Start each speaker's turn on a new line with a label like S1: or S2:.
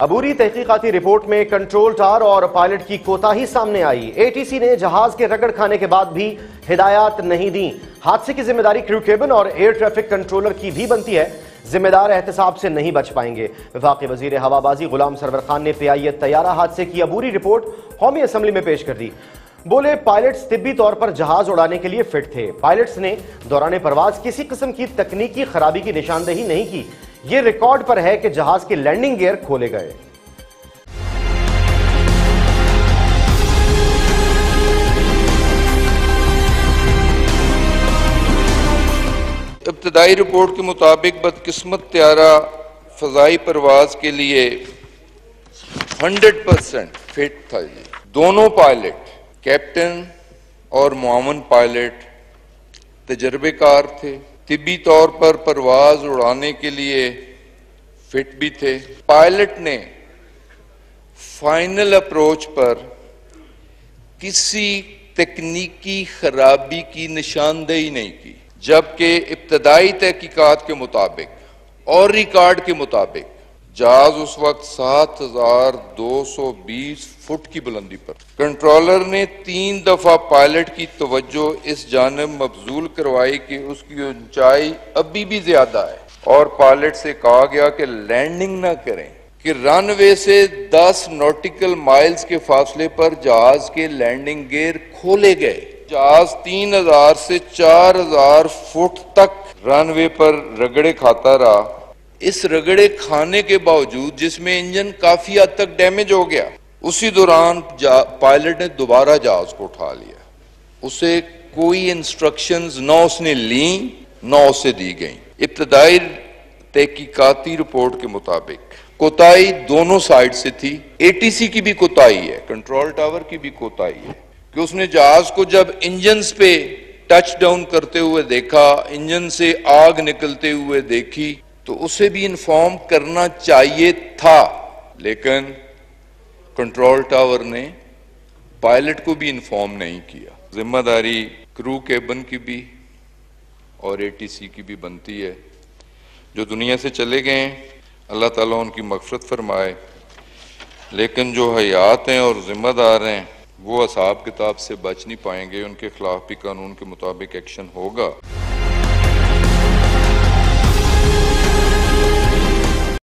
S1: अबूरी तहकीकती रिपोर्ट में control tower और पायलट की कोताही सामने आई। एटीसी ने जहाज़ के रगड़ खाने के बाद भी हिदायत नहीं दी। हादसे की ज़िम्मेदारी क्रू केबिन और एयर ट्रैफ़िक कंट्रोलर की भी बनती है। जिम्मेदार एहतसाब से नहीं बच पाएँगे। विफाक वज़ीर हवाबाजी गुलाम सरवर खान ने पियायत तैयारा हादसे की अबूरी रिपोर्ट कौमी असम्बली में पेश कर दी। बोले, पायलट्स तिब्बी तौर पर जहाज़ उड़ाने के लिए फिट थे। पायलट्स ने दौरान परवाज किसी किस्म की तकनीकी खराबी की निशानदेही नहीं की। यह रिकॉर्ड पर है कि जहाज़ के लैंडिंग गियर खोले गए।
S2: इब्तदाई रिपोर्ट के मुताबिक बदकिस्मत त्यारा फ़जाई परवाज के लिए 100 परसेंट फिट था जी दोनों पायलट, कैप्टन और मुआवन पायलट, तजर्बेकार थे। तिबी तौर पर परवाज उड़ाने के लिए फिट भी थे। पायलट ने फाइनल अप्रोच पर किसी तकनीकी खराबी की निशानदेही नहीं की, जबकि इब्तदाई तहकीकात के मुताबिक और रिकॉर्ड के मुताबिक जहाज़ उस वक्त 7,220 फुट की बुलंदी पर। कंट्रोलर ने तीन दफ़ा पायलट की तवज्जो इस जानब मबजूल करवाई कि उसकी ऊंचाई अभी भी ज़्यादा है। और पायलट से कहा गया कि लैंडिंग ना करें कि रनवे से 10 नॉटिकल माइल्स के फासले पर जहाज़ के लैंडिंग गेयर खोले गए। जहाज़ 3000 से 4000 फुट तक रनवे पर रगड़े खाता रहा। इस रगड़े खाने के बावजूद, जिसमें इंजन काफ़ी हद तक डैमेज हो गया, उसी दौरान पायलट ने दोबारा जहाज़ को उठा लिया। उसे कोई इंस्ट्रक्शंस न उसने ली, न उसे दी गई। इब्तदाई तहकीकाती रिपोर्ट के मुताबिक, कोताही दोनों साइड से थी। एटीसी की भी कोताही है कंट्रोल टावर की भी कोताही है, कि उसने जहाज़ को जब इंजन पे टच डाउन करते हुए देखा इंजन से आग निकलते हुए देखी तो उसे भी इन्फॉर्म करना चाहिए था, लेकिन कंट्रोल टावर ने पायलट को भी इन्फॉर्म नहीं किया। ज़िम्मेदारी क्रू केबन की भी और एटीसी की भी बनती है। जो दुनिया से चले गए हैं अल्लाह ताला उनकी मगफरत फरमाए। लेकिन जो हयात हैं और ज़िम्मेदार हैं, वो असाब किताब से बच नहीं पाएँगे। उनके खिलाफ भी कानून के मुताबिक एक्शन होगा।